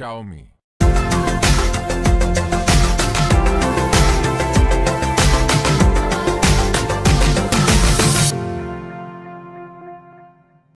Xiaomi.